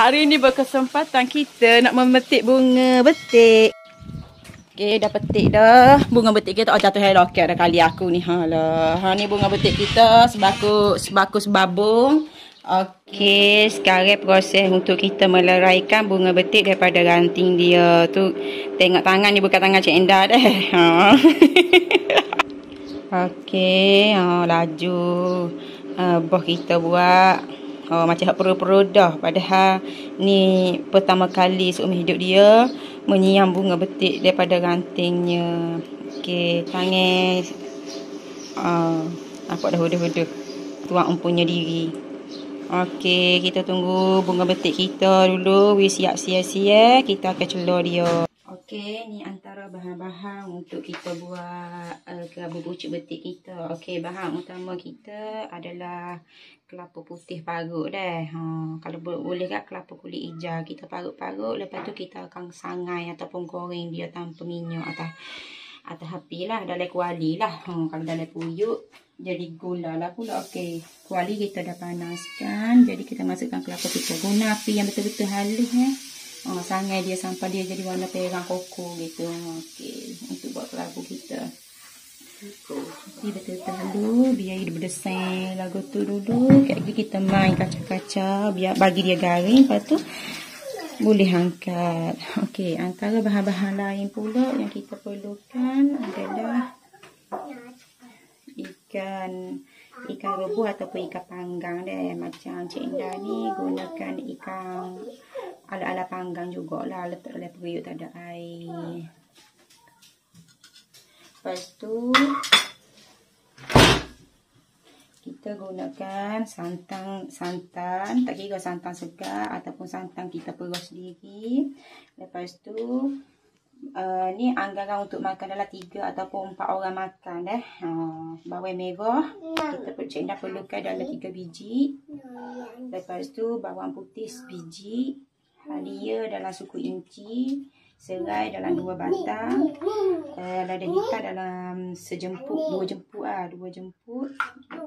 Hari ni berkesempatan kita nak memetik bunga betik. Okey, dah petik dah. Bunga betik kita oh jatuh hello okay, dah kali aku ni. Ha lah. Ha ni bunga betik kita sebaku sebaku sebabung. Okey, sekarang proses untuk kita meleraikan bunga betik daripada ranting dia. Tu tengok tangan ni bukan tangan Cik Endah dah. Ha. Okey, ha laju. Uh, boh kita buat Oh, macam hak perut-perut dah. Padahal ni pertama kali seumur hidup dia menyiam bunga betik daripada rantingnya. Okey, tangan. Uh, apa dah huduh-huduh. Tuang empunya diri. Okey, kita tunggu bunga betik kita dulu. We siap siap-siap. Kita akan celur dia. Okey, ni antara bahan-bahan untuk kita buat uh, kerabu bucik betik kita. Okey, bahan utama kita adalah kelapa putih parut dah. Ha, kalau boleh kat kelapa kulit hijau kita parut-parut. Lepas tu kita akan sangai ataupun goreng dia tanpa minyak atas atas api lah. Dalam kuali lah. Ha, kalau dalam puyuk jadi gula lah pula. Okey, kuali kita dah panaskan. Jadi kita masukkan kelapa kita. Guna api yang betul-betul halus eh. Oh, sangai dia sampai dia jadi warna perang koko gitu. Okey, untuk buat kelabu kita. Ini betul-betul dulu biar dia berdesai lagu tu dulu. Lagi kita main kaca-kaca biar bagi dia garing. Lepas tu boleh angkat. Okey, antara bahan-bahan lain pula yang kita perlukan adalah ikan ikan rebus ataupun ikan panggang deh. Macam Cik Indah ni gunakan ikan ala-ala panggang jugalah letak dalam periuk tak ada air. Lepas tu kita gunakan santan santan tak kira santan segar ataupun santan kita perus sendiri. Lepas tu uh, ni anggaran untuk makan adalah tiga ataupun empat orang makan dah. Uh, bawang merah kita perlu dah perlukan dalam tiga biji. Lepas tu bawang putih sebiji halia dalam suku inci, serai dalam dua batang, uh, lada hitam dalam sejemput, dua jemput ah, dua jemput.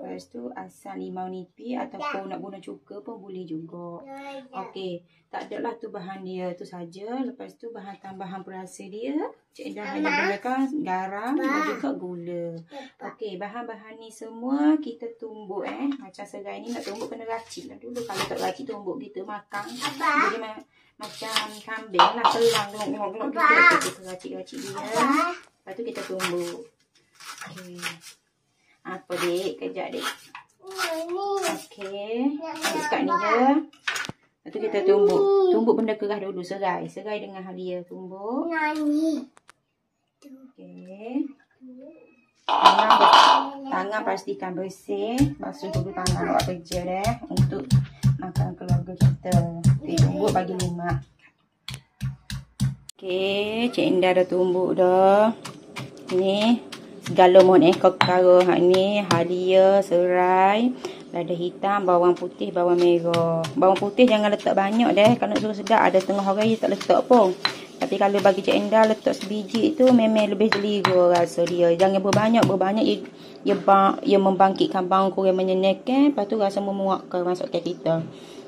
Lepas tu asam limau nipis ataupun nak guna cuka pun boleh juga. Okey, tak ada lah tu bahan dia tu saja. Lepas tu bahan tambahan perasa dia, Cik Dah hanya gunakan garam dan juga gula. Okey, bahan-bahan ni semua kita tumbuk eh. Macam serai ni nak tumbuk kena racik lah dulu. Kalau tak racik tumbuk kita makan. Jadi ma macam kambing lah. Telang tengok-tengok kita. Kita racik-racik dia. Lepas tu kita tumbuk. Okey. Apa dek? Kejap dek. Okey. Kat ni je. Lepas tu kita tumbuk. Tumbuk benda kerah dulu. Serai. Serai dengan halia. Tumbuk. Okey. Tangan, tangan pastikan bersih. Basuh dulu tangan buat kerja deh. Untuk makan keluarga kita. Okey. Tumbuk bagi lima. Okey. Cik Indah dah tumbuk dah. Ni segala mohon eh perkara hak ni halia serai lada hitam bawang putih bawang merah. Bawang putih jangan letak banyak deh kalau suruh sedap ada tengah orang dia tak letak pun. Tapi kalau bagi Cik Endah letak sebiji tu memang lebih selera rasa dia. Jangan berbanyak berbanyak ia, ia, ia membangkitkan bangku yang menyenangkan lepas tu rasa memuakkan masuk ke kita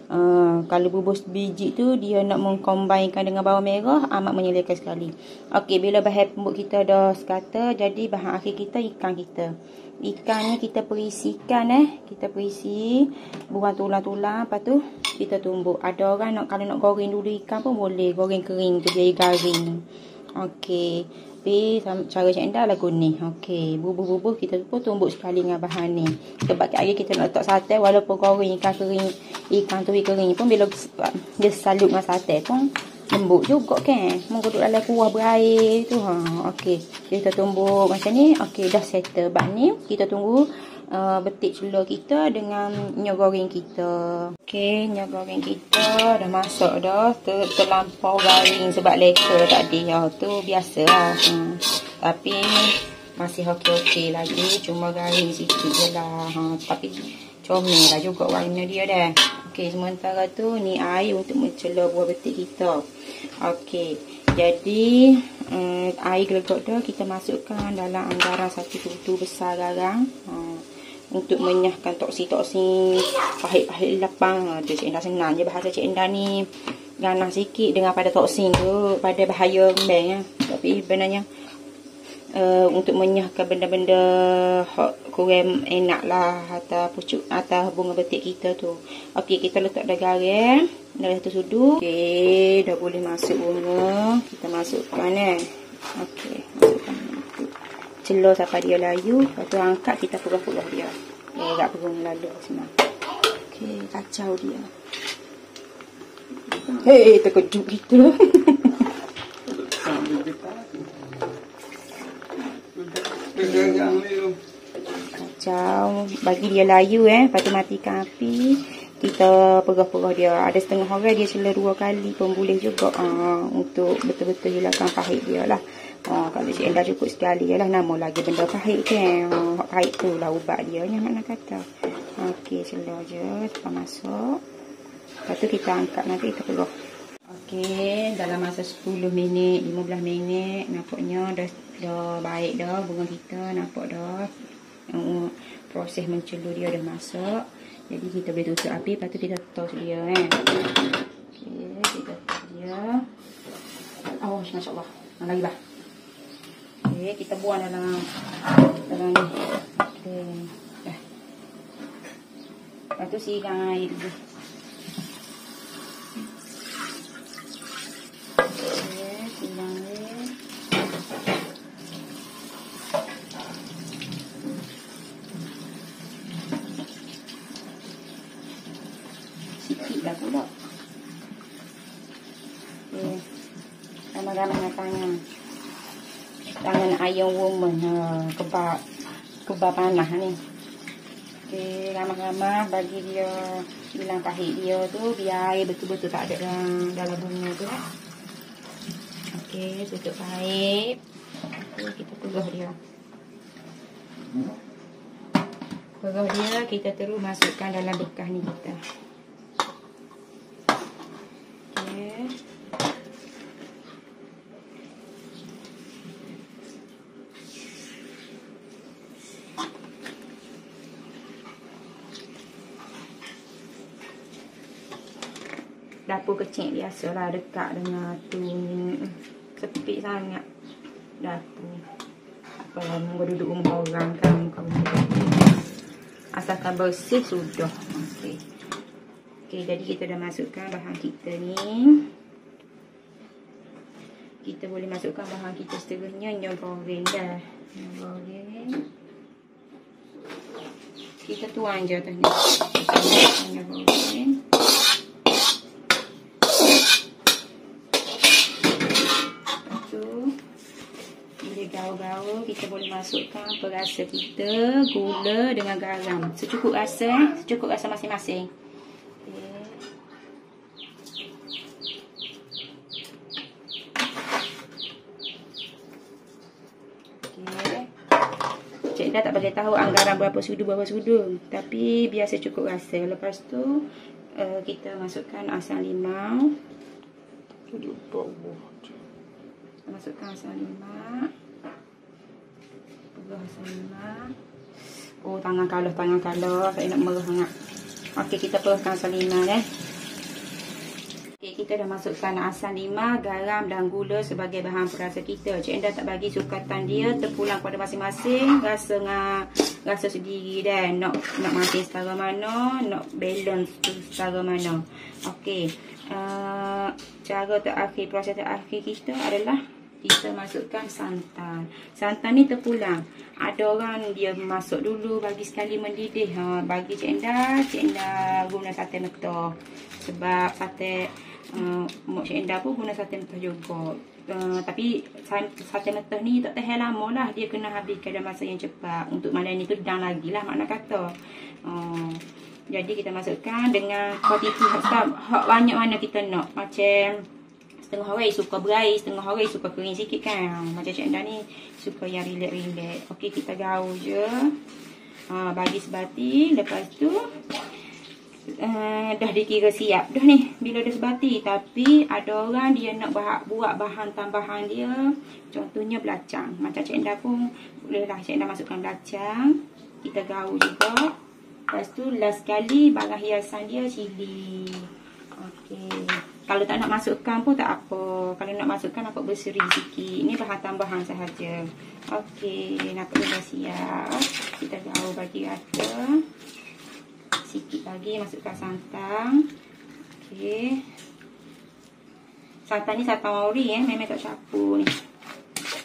Uh, kalau bubus biji tu dia nak mengkombinkan dengan bawang merah amat menyelakan sekali. Okey, bila bahan pembuk kita dah sekata, jadi bahan akhir kita ikan kita. Ikan ni kita perisikan eh. Kita perisi, buang tulang-tulang, lepas tu kita tumbuk. Ada orang nak kalau nak goreng dulu ikan pun boleh, goreng kering tu biar garing. Okey. Tapi cara macam dah lagu ni. Okey, bubur-bubur kita pun tumbuk sekali dengan bahan ni. Sebab hari kita nak letak sate walaupun goreng ikan kering, ikan tu kering pun bila dia salut dengan sate pun lembut juga kan. Duduk dalam kuah berair tu. Ha, okey. Kita tumbuk macam ni. Okey, dah settle bab ni. Kita tunggu uh, betik celur kita dengan minyak goreng kita. Okey, minyak goreng kita dah masuk dah. Ter terlampau garing sebab leka tadi. Ya, tu biasalah. Hmm. Tapi masih okey-okey lagi. Cuma garing sikit je lah. Ha, tapi comel lah juga warna dia dah. Okey, sementara tu ni air untuk mencelur buah betik kita. Okey, jadi um, air gelegok tu kita masukkan dalam anggaran satu tutu besar garam. Ha. Untuk menyahkan toksi-toksi pahit-pahit lapang. Ha, tu Cik Endah senang je bahasa Cik Endah ni. Ganah sikit dengan pada toksi tu. Pada bahaya kembang ya. Tapi sebenarnya uh, untuk menyahkan benda-benda kurang enak lah atau pucuk atau bunga betik kita tu. Okey, kita letak dah garam. Dah tu sudu. Okey, dah boleh masuk bunga. Kita masukkan eh. Okey, masukkan celur sampai dia layu. Lepas tu angkat kita pegah-pegah dia. Eh, agak perung lalu senang. Okey, kacau dia. Hei, terkejut kita. Kacau. Bagi dia layu eh. Lepas tu matikan api. Kita pegah-pegah dia. Ada setengah orang dia celur dua kali pun boleh juga. Uh, untuk betul-betul hilangkan pahit dia lah. Cik Endah cukup sekali je lah. Nama lagi benda pahit kan. Pahit tu lah ubat dia. Yang mana kata. Okey, selur je. Lepas masuk. Lepas tu kita angkat nanti kita peluh. Okey, dalam masa 10 minit, 15 minit. Nampaknya dah, dah baik dah bunga kita. Nampak dah. Um, proses mencelur dia dah masuk. Jadi kita boleh tutup api. Lepas tu kita tos dia kan. Okey, kita tos dia. Oh, Masya Allah. Lagi lah. Okey, kita buang dalam dalam ni. Okey. Dah. Lepas tu siram air dulu. Okey, siram air. Sikit dah pula. Okey. Ramai-ramai dengan tangan Iron Woman ha, kebab kebab panah ni. Okey ramah-ramah bagi dia hilang pahit dia tu biar air betul-betul tak ada dalam dalam bunga tu lah. okey tutup air okay, kita peguh dia. Peguh dia kita terus masukkan dalam bekas ni kita okey dapur kecil biasalah dekat dengan tu sepi sangat dapur. Apalah mau duduk rumah orang kan muka asalkan bersih sudah. Okey. Okey jadi kita dah masukkan bahan kita ni. Kita boleh masukkan bahan kita setengahnya nyom goreng dah. Nyom goreng. Kita tuang je atas ni nyom goreng kita boleh masukkan perasa kita gula dengan garam. Secukup rasa secukup rasa masing-masing. Cik dah tak bagi tahu anggaran berapa sudu berapa sudu. Tapi biasa cukup rasa. Lepas tu uh, kita masukkan asam limau. Masukkan asam limau Peluh asam Oh, tangan kalah, tangan kalah. Saya nak merah sangat. Okey, kita peluhkan asam lima eh. Okey, kita dah masukkan asam lima, garam dan gula sebagai bahan perasa kita. Cik Endah tak bagi sukatan dia. Terpulang pada masing-masing. Rasa ngah, rasa sendiri dan nak nak makan setara mana, nak balance tu setara mana. Okey. Uh, cara terakhir, proses terakhir kita adalah kita masukkan santan. Santan ni terpulang. Ada orang dia masuk dulu bagi sekali mendidih. Ha, bagi Cik Endah, Cik Endah guna sate metah. Sebab sate uh, Mak Cik Endah pun guna sate metah juga. Uh, tapi sate metah ni tak tahan lama lah. Dia kena habiskan dalam masa yang cepat. Untuk malam ni tu dan lagi lah makna kata. Uh, jadi kita masukkan dengan kuantiti hak banyak mana kita nak. Macam setengah orang suka berair, setengah orang suka kering sikit kan. Macam Cik Endah ni suka yang relax-relax. Okey, kita gaul je. Ha, bagi sebati. Lepas tu, uh, dah dikira siap dah ni. Bila dah sebati. Tapi, ada orang dia nak buat, buat bahan tambahan dia. Contohnya belacang. Macam Cik Endah pun, bolehlah Cik Endah masukkan belacang. kita gaul juga. Lepas tu last sekali barang hiasan dia cili. Okey. Kalau tak nak masukkan pun tak apa. Kalau nak masukkan nampak berseri sikit. Ini bahan tambahan sahaja. Okey, nampak dah siap. Kita gaul bagi rata. Sikit lagi masukkan santan. Okey. Santan ni santan ori eh, memang tak campur ni.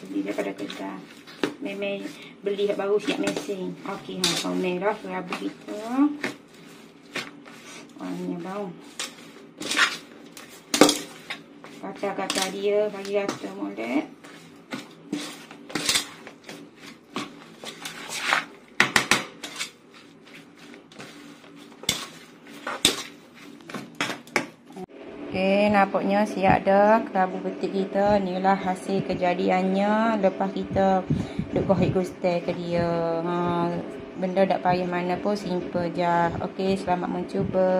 Beli daripada kedai. Memang beli baru siap mesin. Okey, ha, merah kerabu kita. Wanginya bau kacang-kacang dia bagi rata molek. Okey, nampaknya siap dah kerabu betik kita. Inilah hasil kejadiannya lepas kita duk kohit gustai ke dia. Ha, benda tak payah mana pun simple je. Okey, selamat mencuba.